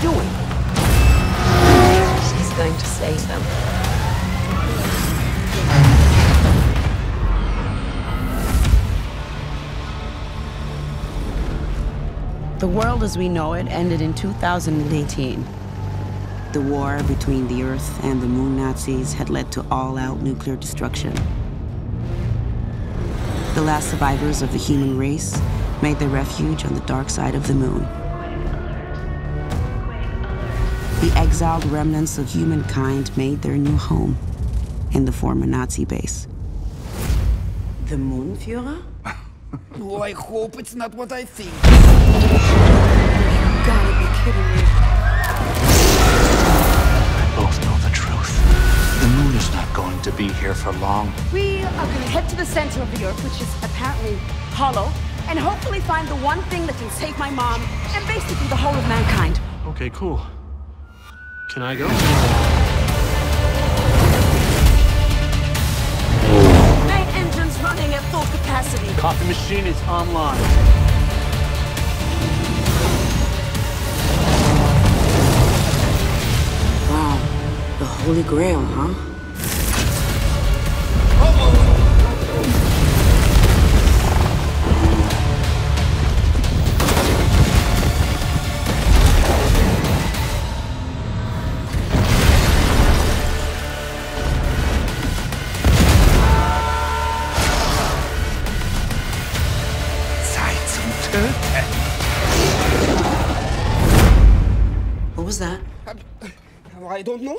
doing? She's going to save them. The world as we know it ended in 2018. The war between the Earth and the Moon Nazis had led to all-out nuclear destruction. The last survivors of the human race made their refuge on the dark side of the moon. The exiled remnants of humankind made their new home in the former Nazi base. The Moonführer? Oh, I hope it's not what I think. You gotta be kidding me. both know the truth. The moon is not going to be here for long. We are going to head to the center of the Earth, which is apparently hollow, and hopefully find the one thing that can save my mom and basically the whole of mankind. Okay, cool. Can I go? Main engines running at full capacity. Coffee machine is online. Wow, the Holy Grail, huh? Zeit What was that? I, I don't know.